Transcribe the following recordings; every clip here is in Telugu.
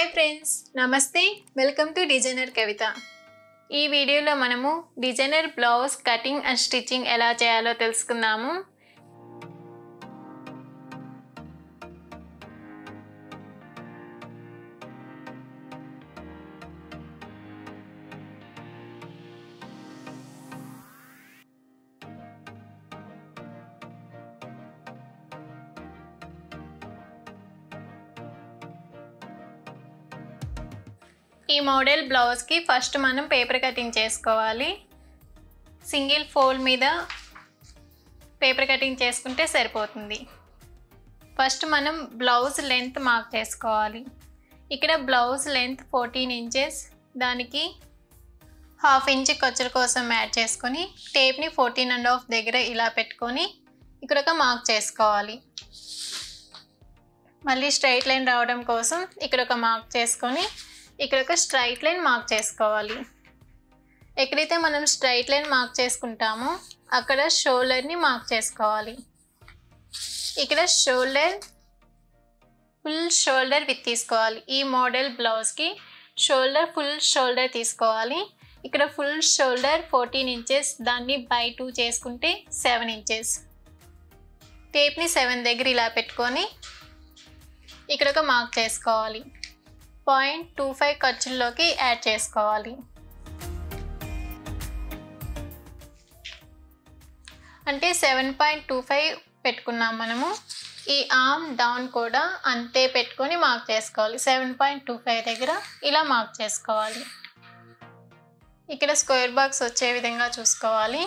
హాయ్ ఫ్రెండ్స్ నమస్తే. Welcome to designer Kavitha. ఈ వీడియోలో మనము designer blouse cutting and stitching ఎలా చేయాలో తెలుసుకుందాము. ఈ మోడల్ బ్లౌజ్కి ఫస్ట్ మనం పేపర్ కటింగ్ చేసుకోవాలి. సింగిల్ ఫోల్డ్ మీద పేపర్ కటింగ్ చేసుకుంటే సరిపోతుంది. ఫస్ట్ మనం బ్లౌజ్ లెంత్ మార్క్ చేసుకోవాలి. ఇక్కడ బ్లౌజ్ లెంత్ ఫోర్టీన్ ఇంచెస్ దానికి హాఫ్ ఇంచ్ ఖర్చుల కోసం యాడ్ చేసుకొని టేప్ని ఫోర్టీన్ అండ్ హాఫ్ దగ్గర ఇలా పెట్టుకొని ఇక్కడ ఒక మార్క్ చేసుకోవాలి. మళ్ళీ స్ట్రైట్ లైన్ రావడం కోసం ఇక్కడ ఒక మార్క్ చేసుకొని ఇక్కడ ఒక స్ట్రైట్ లైన్ మార్క్ చేసుకోవాలి. ఎక్కడైతే మనం స్ట్రైట్ లైన్ మార్క్ చేసుకుంటామో అక్కడ షోల్డర్ని మార్క్ చేసుకోవాలి. ఇక్కడ షోల్డర్ ఫుల్ షోల్డర్ విత్ తీసుకోవాలి. ఈ మోడల్ బ్లౌజ్కి షోల్డర్ ఫుల్ షోల్డర్ తీసుకోవాలి. ఇక్కడ ఫుల్ షోల్డర్ ఫోర్టీన్ ఇంచెస్ దాన్ని బై టూ చేసుకుంటే సెవెన్ ఇంచెస్ టేప్ని సెవెన్ దగ్గర ఇలా పెట్టుకొని ఇక్కడ ఒక మార్క్ చేసుకోవాలి. పాయింట్ టూ ఫైవ్ ఖర్చుల్లోకి యాడ్ చేసుకోవాలి. అంటే సెవెన్ పాయింట్ టూ ఫైవ్ పెట్టుకున్నాం మనము. ఈ ఆర్మ్ డౌన్ కూడా అంతే పెట్టుకొని మార్క్ చేసుకోవాలి. సెవెన్ పాయింట్ టూ ఫైవ్ దగ్గర ఇలా మార్క్ చేసుకోవాలి. ఇక్కడ స్క్వేర్ బాక్స్ వచ్చే విధంగా చూసుకోవాలి.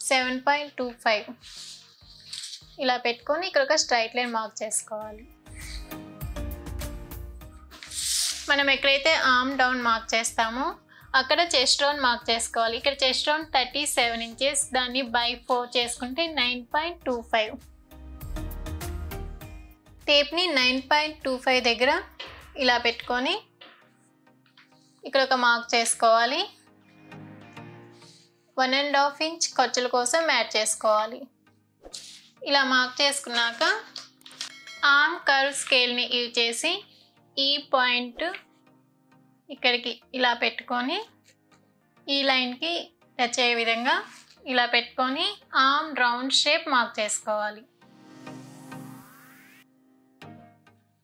సెవెన్ పాయింట్ టూ ఫైవ్ ఇలా పెట్టుకొని ఇక్కడ ఒక స్ట్రైట్ లైన్ మార్క్ చేసుకోవాలి. మనం ఎక్కడైతే ఆర్మ్ డౌన్ మార్క్ చేస్తామో అక్కడ చెస్ట్ రౌండ్ మార్క్ చేసుకోవాలి. ఇక్కడ chest round thirty seven inches దాన్ని బై ఫోర్ చేసుకుంటే నైన్ పాయింట్ టూ ఫైవ్ టేప్ని నైన్ పాయింట్ టూ ఫైవ్ దగ్గర ఇలా పెట్టుకొని ఇక్కడ ఒక మార్క్ చేసుకోవాలి. వన్ అండ్ హాఫ్ ఇంచ్ ఖర్చుల కోసం యాడ్ చేసుకోవాలి. ఇలా మార్క్ చేసుకున్నాక ఆర్మ్ కర్వ్ స్కేల్ని యూజ్ చేసి ఈ పాయింట్ ఇక్కడికి ఇలా పెట్టుకొని ఈ లైన్కి టచ్ అయ్యే విధంగా ఇలా పెట్టుకొని ఆమ్ రౌండ్ షేప్ మార్క్ చేసుకోవాలి.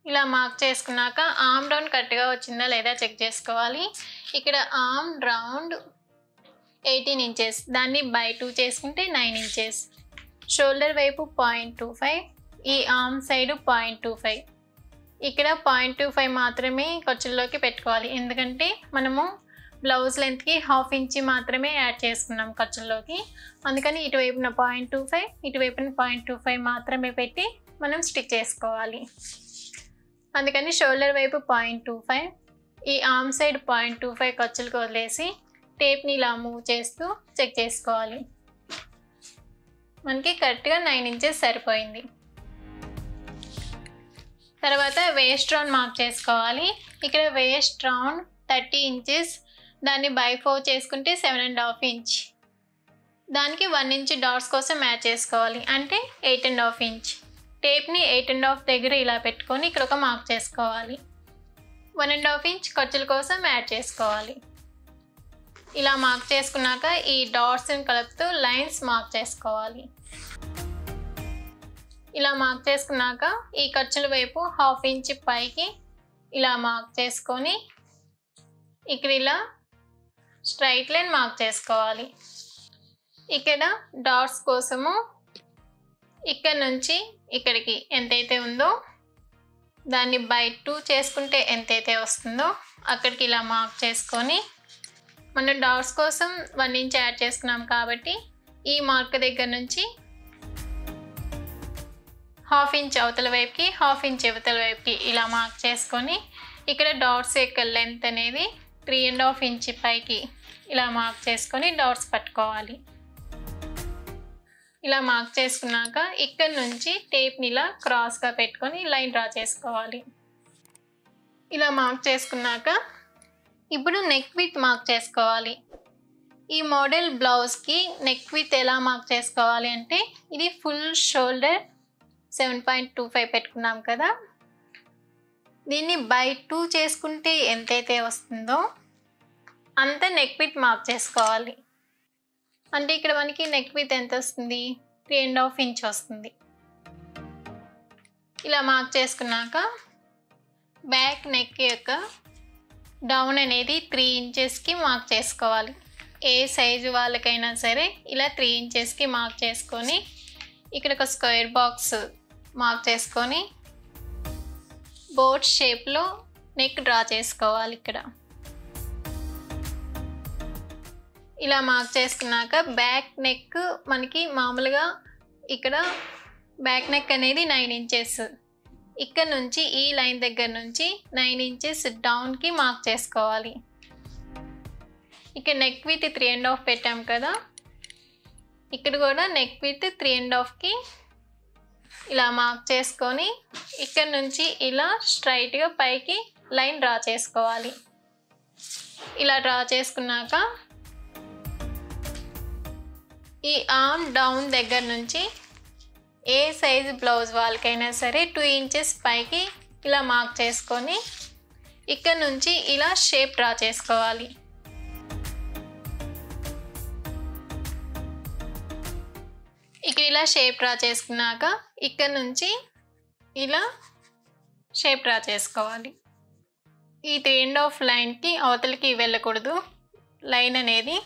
ఇలా మార్క్ చేసుకున్నాక ఆమ్ రౌండ్ కరెక్ట్గా వచ్చిందా లేదా చెక్ చేసుకోవాలి. ఇక్కడ ఆమ్ రౌండ్ ఎయిటీన్ ఇంచెస్ దాన్ని బై టూ చేసుకుంటే నైన్ ఇంచెస్. షోల్డర్ వైపు పాయింట్ టూ ఫైవ్ ఈ arm side point two five. ఇక్కడ పాయింట్ టూ ఫైవ్ మాత్రమే ఖర్చుల్లోకి పెట్టుకోవాలి. ఎందుకంటే మనము బ్లౌజ్ లెంత్కి హాఫ్ ఇంచి మాత్రమే యాడ్ చేసుకున్నాం ఖర్చుల్లోకి అందుకని ఇటువైపున పాయింట్ టూ ఫైవ్ ఇటువైపున పాయింట్ టూ ఫైవ్ మాత్రమే పెట్టి మనం స్టిచ్ చేసుకోవాలి. అందుకని షోల్డర్ వైపు పాయింట్ టూ ఫైవ్ ఈ arm side point two five ఖర్చులకు వదిలేసి టేప్ని ఇలా మూవ్ చేస్తూ చెక్ చేసుకోవాలి. మనకి కరెక్ట్గా నైన్ ఇంచెస్ సరిపోయింది. తర్వాత వేస్ట్ రౌండ్ మార్క్ చేసుకోవాలి. ఇక్కడ వేస్ట్ రౌండ్ థర్టీ ఇంచెస్ దాన్ని బై ఫోర్ చేసుకుంటే సెవెన్ అండ్ హాఫ్ ఇంచ్ దానికి వన్ ఇంచ్ డాట్స్ కోసం మ్యాచ్ చేసుకోవాలి. అంటే ఎయిట్ అండ్ హాఫ్ ఇంచ్ టేప్ని ఎయిట్ అండ్ హాఫ్ దగ్గర ఇలా పెట్టుకొని ఇక్కడ ఒక మార్క్ చేసుకోవాలి. వన్ అండ్ హాఫ్ ఇంచ్ ఖర్చుల కోసం యాడ్ చేసుకోవాలి. ఇలా మార్క్ చేసుకున్నాక ఈ డాట్స్ని కలుపుతూ లైన్స్ మార్క్ చేసుకోవాలి. ఇలా మార్క్ చేసుకున్నాక ఈ ఖర్చుల వైపు హాఫ్ ఇంచ్ పైకి ఇలా మార్క్ చేసుకొని ఇక్కడ ఇలా స్ట్రైట్ లైన్ మార్క్ చేసుకోవాలి. ఇక్కడ డాట్స్ కోసము ఇక్కడ నుంచి ఇక్కడికి ఎంతైతే ఉందో దాన్ని బై టూ చేసుకుంటే ఎంతైతే వస్తుందో అక్కడికి ఇలా మార్క్ చేసుకొని మనం డాట్స్ కోసం వన్ ఇంచ్ యాడ్ చేసుకున్నాం కాబట్టి ఈ మార్క్ దగ్గర నుంచి హాఫ్ ఇంచ్ అవతల వైపుకి హాఫ్ ఇంచ్ అవతల వైపుకి ఇలా మార్క్ చేసుకొని ఇక్కడ డాట్స్ యొక్క లెంత్ అనేది త్రీ అండ్ హాఫ్ ఇంచ్ పైకి ఇలా మార్క్ చేసుకొని డాట్స్ పట్టుకోవాలి. ఇలా మార్క్ చేసుకున్నాక ఇక్కడ నుంచి టేప్ని ఇలా క్రాస్గా పెట్టుకొని లైన్ డ్రా చేసుకోవాలి. ఇలా మార్క్ చేసుకున్నాక ఇప్పుడు నెక్ విత్ మార్క్ చేసుకోవాలి. ఈ మోడల్ బ్లౌజ్కి నెక్ విత్ ఎలా మార్క్ చేసుకోవాలి అంటే ఇది full shoulder seven point two five పెట్టుకున్నాం కదా. దీన్ని బై టూ చేసుకుంటే ఎంతైతే వస్తుందో అంత నెక్ విత్ మార్క్ చేసుకోవాలి. అంటే ఇక్కడ మనకి నెక్ విత్ ఎంత వస్తుంది? త్రీ అండ్ హాఫ్ ఇంచ్ వస్తుంది. ఇలా మార్క్ చేసుకున్నాక బ్యాక్ నెక్ యొక్క డౌన్ అనేది త్రీ ఇంచెస్కి మార్క్ చేసుకోవాలి. ఏ సైజు వాళ్ళకైనా సరే ఇలా త్రీ ఇంచెస్కి మార్క్ చేసుకొని ఇక్కడ ఒక స్క్వేర్ బాక్స్ మార్క్ చేసుకొని బోట్ షేప్లో నెక్ డ్రా చేసుకోవాలి ఇక్కడ. ఇలా మార్క్ చేసుకున్నాక బ్యాక్ నెక్ మనకి మామూలుగా ఇక్కడ బ్యాక్ నెక్ అనేది నైన్ ఇంచెస్. ఇక్కడ నుంచి ఈ లైన్ దగ్గర నుంచి నైన్ ఇంచెస్ డౌన్కి మార్క్ చేసుకోవాలి. ఇక్కడ neck with three and half పెట్టాం కదా. ఇక్కడ కూడా నెక్ విత్ త్రీ అండ్ హాఫ్కి ఇలా మార్క్ చేసుకొని ఇక్కడ నుంచి ఇలా స్ట్రైట్గా పైకి లైన్ డ్రా చేసుకోవాలి. ఇలా డ్రా చేసుకున్నాక ఈ ఆర్మ్ డౌన్ దగ్గర నుంచి ఏ సైజు బ్లౌజ్ వాళ్ళకైనా సరే టూ ఇంచెస్ పైకి ఇలా మార్క్ చేసుకొని ఇక్కడ నుంచి ఇలా షేప్ డ్రా చేసుకోవాలి. ఇక్కడ ఇలా షేప్ డ్రా చేసుకున్నాక ఇక్కడ నుంచి ఇలా షేప్ డ్రా చేసుకోవాలి. ఈ త్రీ అండ్ ఆఫ్ లైన్కి అవతలికి వెళ్ళకూడదు. లైన్ అనేది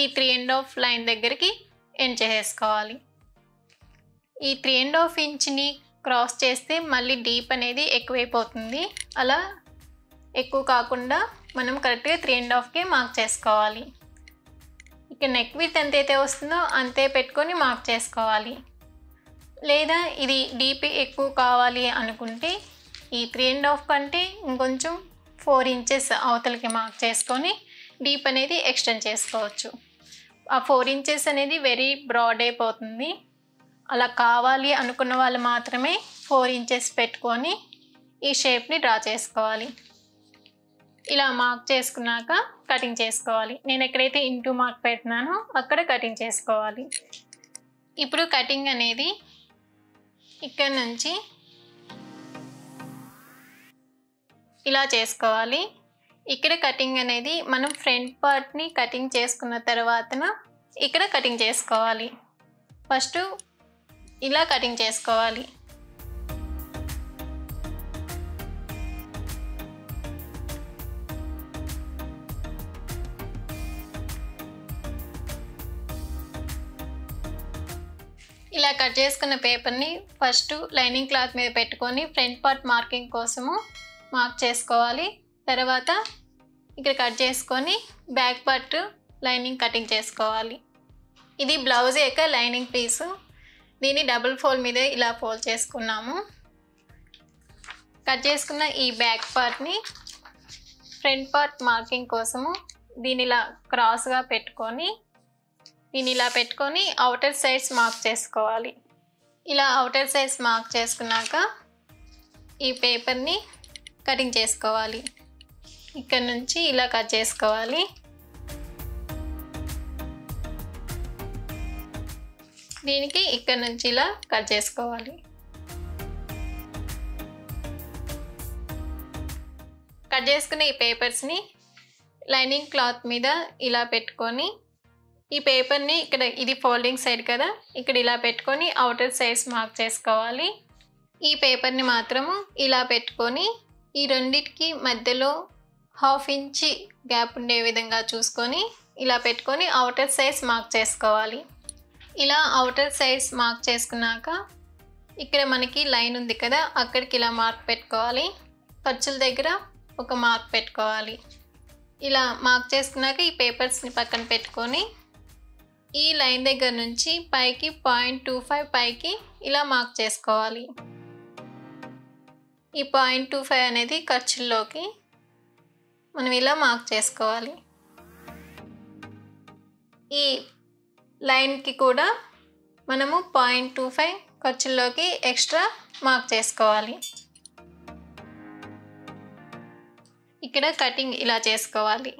ఈ త్రీ అండ్ ఆఫ్ లైన్ దగ్గరికి ఎండ్ చేసేసుకోవాలి. ఈ త్రీ అండ్ ఆఫ్ ఇంచ్ని క్రాస్ చేస్తే మళ్ళీ డీప్ అనేది ఎక్కువైపోతుంది. అలా ఎక్కువ కాకుండా మనం కరెక్ట్గా త్రీ అండ్ హాఫ్కే మార్క్ చేసుకోవాలి. ఇక నెక్ విత్ ఎంతైతే వస్తుందో అంతే పెట్టుకొని మార్క్ చేసుకోవాలి. లేదా ఇది డీపీ ఎక్కువ కావాలి అనుకుంటే ఈ త్రీ అండ్ హాఫ్ కంటే ఇంకొంచెం ఫోర్ ఇంచెస్ అవతలకి మార్క్ చేసుకొని డీప్ అనేది ఎక్స్టెండ్ చేసుకోవచ్చు. ఆ ఫోర్ ఇంచెస్ అనేది వెరీ బ్రాడ్ అయిపోతుంది. అలా కావాలి అనుకున్న వాళ్ళు మాత్రమే ఫోర్ ఇంచెస్ పెట్టుకొని ఈ షేప్ని డ్రా చేసుకోవాలి. ఇలా మార్క్ చేసుకున్నాక కటింగ్ చేసుకోవాలి. నేను ఎక్కడైతే ఇంటూ మార్క్ పెట్టినానో అక్కడ కటింగ్ చేసుకోవాలి. ఇప్పుడు కటింగ్ అనేది ఇక్కడ నుంచి ఇలా చేసుకోవాలి. ఇక్కడ కటింగ్ అనేది మనం ఫ్రంట్ పార్ట్ని కటింగ్ చేసుకున్న తర్వాతన ఇక్కడ కటింగ్ చేసుకోవాలి. ఫస్ట్ ఇలా కటింగ్ చేసుకోవాలి. ఇలా కట్ చేసుకున్న పేపర్ని ఫస్ట్ లైనింగ్ క్లాత్ మీద పెట్టుకొని ఫ్రంట్ పార్ట్ మార్కింగ్ కోసము మార్క్ చేసుకోవాలి. తర్వాత ఇక్కడ కట్ చేసుకొని బ్యాక్ పార్ట్ లైనింగ్ కటింగ్ చేసుకోవాలి. ఇది బ్లౌజ్ యొక్క లైనింగ్ పీసు. దీన్ని డబుల్ ఫోల్డ్ మీద ఇలా ఫోల్డ్ చేసుకున్నాము. కట్ చేసుకున్న ఈ బ్యాక్ పార్ట్ని ఫ్రంట్ పార్ట్ మార్కింగ్ కోసము దీని ఇలా క్రాస్గా పెట్టుకొని దీన్ని ఇలా పెట్టుకొని అవుటర్ సైడ్స్ మార్క్ చేసుకోవాలి. ఇలా అవుటర్ సైడ్స్ మార్క్ చేసుకున్నాక ఈ పేపర్ని కటింగ్ చేసుకోవాలి. ఇక్కడ నుంచి ఇలా కట్ చేసుకోవాలి. దీనికి ఇక్కడ నుంచి ఇలా కట్ చేసుకోవాలి. కట్ చేసుకున్న ఈ పేపర్స్ని లైనింగ్ క్లాత్ మీద ఇలా పెట్టుకొని ఈ పేపర్ని ఇక్కడ ఇది ఫోల్డింగ్ సైడ్ కదా ఇక్కడ ఇలా పెట్టుకొని అవుటర్ సైడ్స్ మార్క్ చేసుకోవాలి. ఈ పేపర్ని మాత్రము ఇలా పెట్టుకొని ఈ రెండిటికి మధ్యలో హాఫ్ ఇంచి గ్యాప్ ఉండే విధంగా చూసుకొని ఇలా పెట్టుకొని అవుటర్ సైజ్ మార్క్ చేసుకోవాలి. ఇలా అవుటర్ సైజ్ మార్క్ చేసుకున్నాక ఇక్కడ మనకి లైన్ ఉంది కదా అక్కడికి ఇలా మార్క్ పెట్టుకోవాలి. ఖర్చుల దగ్గర ఒక మార్క్ పెట్టుకోవాలి. ఇలా మార్క్ చేసుకున్నాక ఈ పేపర్స్ని పక్కన పెట్టుకొని ఈ లైన్ దగ్గర నుంచి పైకి పాయింట్ టూ ఫైవ్ పైకి ఇలా మార్క్ చేసుకోవాలి. ఈ పాయింట్ టూ ఫైవ్ అనేది ఖర్చుల్లోకి మనం ఇలా మార్క్ చేసుకోవాలి. ఈ లైన్కి కూడా మనము పాయింట్ టూ ఫైవ్ ఖర్చుల్లోకి ఎక్స్ట్రా మార్క్ చేసుకోవాలి. ఇక్కడ కటింగ్ ఇలా చేసుకోవాలి.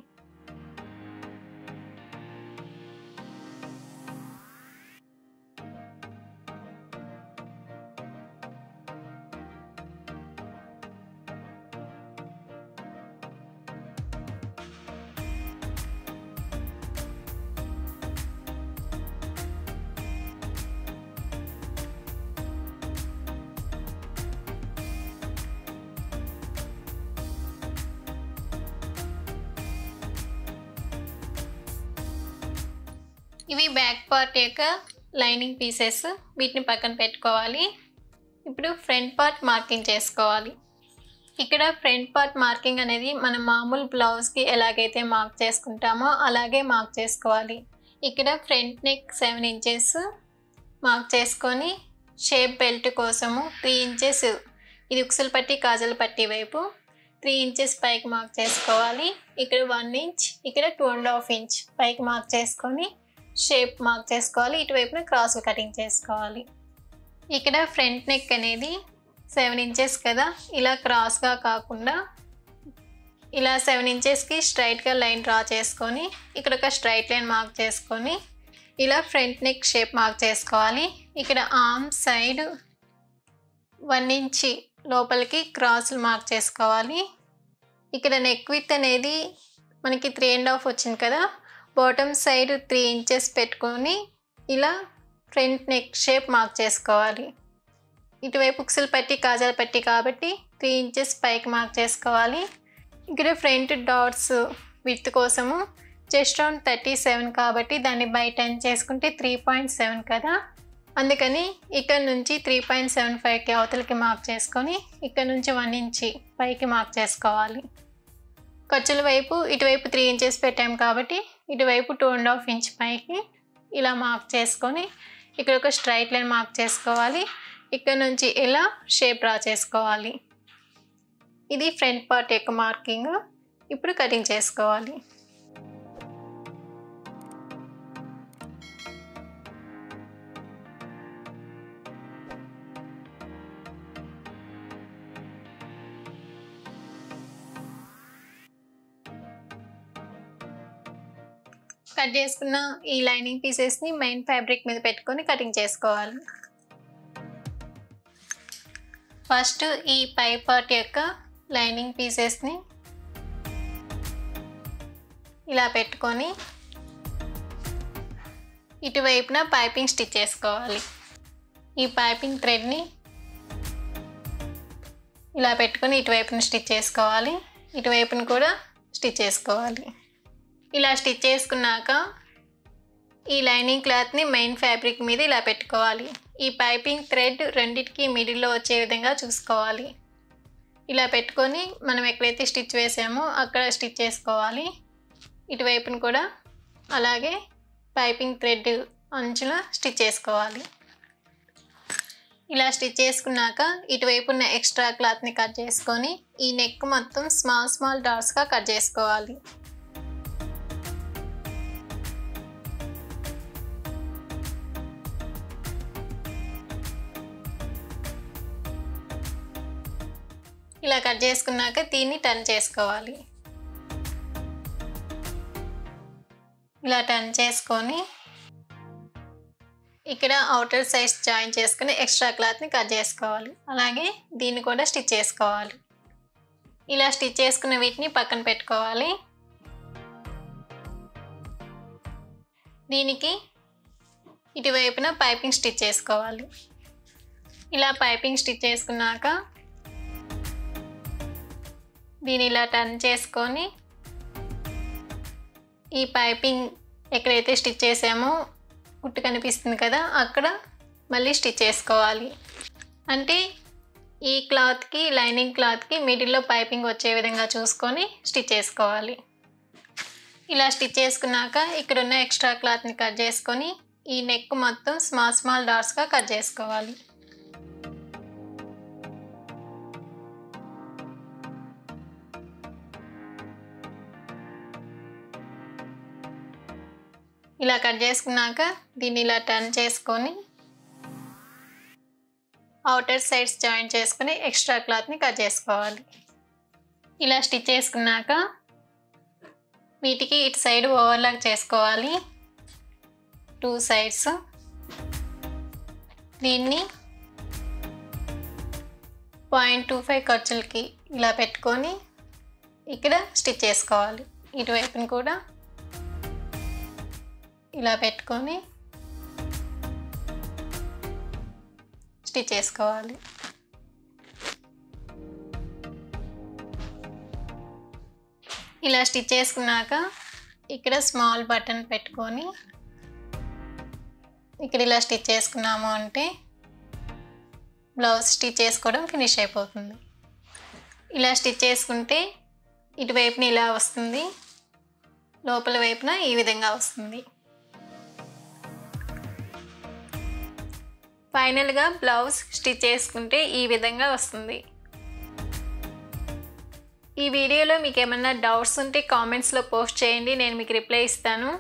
ఇవి బ్యాక్ పార్ట్ యొక్క లైనింగ్ పీసెస్. వీటిని పక్కన పెట్టుకోవాలి. ఇప్పుడు ఫ్రంట్ పార్ట్ మార్కింగ్ చేసుకోవాలి. ఇక్కడ ఫ్రంట్ పార్ట్ మార్కింగ్ అనేది మనం మామూలు బ్లౌజ్కి ఎలాగైతే మార్క్ చేసుకుంటామో అలాగే మార్క్ చేసుకోవాలి. ఇక్కడ front neck seven inches mark చేసుకొని షేప్ బెల్ట్ కోసము త్రీ ఇంచెస్ ఇది ఉక్సులు పట్టి కాజల పట్టి వైపు త్రీ ఇంచెస్ పైకి మార్క్ చేసుకోవాలి. ఇక్కడ వన్ ఇంచ్ ఇక్కడ టూ అండ్ హాఫ్ ఇంచ్ పైకి మార్క్ చేసుకొని షేప్ మార్క్ చేసుకోవాలి ఇటువైపున క్రాస్ కటింగ్ చేసుకోవాలి. ఇక్కడ ఫ్రంట్ నెక్ అనేది సెవెన్ ఇంచెస్ కదా ఇలా క్రాస్గా కాకుండా ఇలా సెవెన్ ఇంచెస్కి స్ట్రైట్గా లైన్ డ్రా చేసుకొని ఇక్కడ ఒక స్ట్రైట్ లైన్ మార్క్ చేసుకొని ఇలా ఫ్రంట్ నెక్ షేప్ మార్క్ చేసుకోవాలి. ఇక్కడ ఆర్మ్ సైడ్ వన్ ఇంచి లోపలికి క్రాస్లు మార్క్ చేసుకోవాలి. ఇక్కడ నెక్ విత్ అనేది మనకి త్రీ అండ్ హాఫ్ వచ్చింది కదా బాటమ్ సైడ్ త్రీ ఇంచెస్ పెట్టుకొని ఇలా ఫ్రంట్ నెక్ షేప్ మార్క్ చేసుకోవాలి. ఇటువైపు ఉక్సులు పట్టి కాజాలు పట్టి కాబట్టి త్రీ ఇంచెస్ పైకి మార్క్ చేసుకోవాలి. ఇక్కడ ఫ్రంట్ డాట్స్ విత్ కోసము చెస్ట్ రౌండ్ థర్టీ సెవెన్ కాబట్టి దాన్ని బై టెన్ చేసుకుంటే త్రీ పాయింట్ సెవెన్ కదా. అందుకని ఇక్కడ నుంచి త్రీ పాయింట్ సెవెన్ ఫైవ్కి అవతలకి మార్క్ చేసుకొని ఇక్కడ నుంచి వన్ ఇంచి పైకి మార్క్ చేసుకోవాలి. ఖర్చుల వైపు ఇటువైపు త్రీ ఇంచెస్ పెట్టాం కాబట్టి ఇటువైపు టూ అండ్ హాఫ్ ఇంచ్ పైకి ఇలా మార్క్ చేసుకొని ఇక్కడ ఒక స్ట్రైట్ లైన్ మార్క్ చేసుకోవాలి. ఇక్కడ నుంచి ఇలా షేప్ డ్రా చేసుకోవాలి. ఇది ఫ్రంట్ పార్ట్ యొక్క మార్కింగ్. ఇప్పుడు కటింగ్ చేసుకోవాలి. కట్ చేసుకున్న ఈ లైనింగ్ పీసెస్ని మెయిన్ ఫ్యాబ్రిక్ మీద పెట్టుకొని కటింగ్ చేసుకోవాలి. ఫస్ట్ ఈ పై పార్ట్ యొక్క లైనింగ్ పీసెస్ని ఇలా పెట్టుకొని ఇటువైపున పైపింగ్ స్టిచ్ చేసుకోవాలి. ఈ పైపింగ్ థ్రెడ్ని ఇలా పెట్టుకొని ఇటువైపున స్టిచ్ చేసుకోవాలి. ఇటువైపున కూడా స్టిచ్ చేసుకోవాలి. ఇలా స్టిచ్ చేసుకున్నాక ఈ లైనింగ్ క్లాత్ని మెయిన్ ఫ్యాబ్రిక్ మీద ఇలా పెట్టుకోవాలి. ఈ పైపింగ్ థ్రెడ్ రెండిటికి మిడిల్లో వచ్చే విధంగా చూసుకోవాలి. ఇలా పెట్టుకొని మనం ఎక్కడైతే స్టిచ్ వేసామో అక్కడ స్టిచ్ చేసుకోవాలి. ఇటువైపును కూడా అలాగే పైపింగ్ థ్రెడ్ అంచున స్టిచ్ చేసుకోవాలి. ఇలా స్టిచ్ చేసుకున్నాక ఇటువైపు ఉన్న ఎక్స్ట్రా క్లాత్ని కట్ చేసుకొని ఈ నెక్ మొత్తం స్మాల్ స్మాల్ డాట్స్గా కట్ చేసుకోవాలి. కట్ చేసుకున్నాక దీన్ని టర్న్ చేసుకోవాలి. ఇలా టర్న్ చేసుకొని ఇక్కడ అవుటర్ సైజ్ జాయిన్ చేసుకుని ఎక్స్ట్రా క్లాత్ని కట్ చేసుకోవాలి. అలాగే దీన్ని కూడా స్టిచ్ చేసుకోవాలి. ఇలా స్టిచ్ చేసుకున్న వీటిని పక్కన పెట్టుకోవాలి. దీనికి ఇటువైపున పైపింగ్ స్టిచ్ చేసుకోవాలి. ఇలా పైపింగ్ స్టిచ్ చేసుకున్నాక దీన్ని ఇలా టర్న్ చేసుకొని ఈ పైపింగ్ ఎక్కడైతే స్టిచ్ చేసామో కుట్టు కనిపిస్తుంది కదా అక్కడ మళ్ళీ స్టిచ్ చేసుకోవాలి. అంటే ఈ క్లాత్కి లైనింగ్ క్లాత్కి మిడిల్లో పైపింగ్ వచ్చే విధంగా చూసుకొని స్టిచ్ చేసుకోవాలి. ఇలా స్టిచ్ చేసుకున్నాక ఇక్కడ ఉన్న ఎక్స్ట్రా క్లాత్ని కట్ చేసుకొని ఈ నెక్ మొత్తం స్మాల్ స్మాల్ డాట్స్గా కట్ చేసుకోవాలి. ఇలా కట్ చేసుకున్నాక దీన్ని ఇలా టర్న్ చేసుకొని అవుటర్ సైడ్స్ జాయిన్ చేసుకుని ఎక్స్ట్రా క్లాత్ని కట్ చేసుకోవాలి. ఇలా స్టిచ్ చేసుకున్నాక వీటికి ఇటు సైడ్ ఓవర్లాక్ చేసుకోవాలి. టూ సైడ్స్ దీన్ని పాయింట్ టూ ఫైవ్ ఖర్చులకి ఇలా పెట్టుకొని ఇక్కడ స్టిచ్ చేసుకోవాలి. ఇటువైపుని కూడా ఇలా పెట్టుకొని స్టిచ్ చేసుకోవాలి. ఇలా స్టిచ్ చేసుకున్నాక ఇక్కడ స్మాల్ బటన్ పెట్టుకొని ఇక్కడ ఇలా స్టిచ్ చేసుకున్నాము అంటే బ్లౌజ్ స్టిచ్ చేసుకోవడం ఫినిష్ అయిపోతుంది. ఇలా స్టిచ్ చేసుకుంటే ఇటువైపున ఇలా వస్తుంది లోపల వైపున ఈ విధంగా వస్తుంది. ఫైనల్గా బ్లౌజ్ స్టిచ్ చేసుకుంటే ఈ విధంగా వస్తుంది. ఈ వీడియోలో మీకు ఏమన్నా డౌట్స్ ఉంటే కామెంట్స్లో పోస్ట్ చేయండి నేను మీకు రిప్లై ఇస్తాను.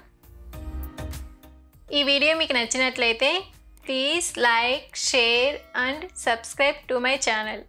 ఈ వీడియో మీకు నచ్చినట్లయితే please like share and subscribe to my channel.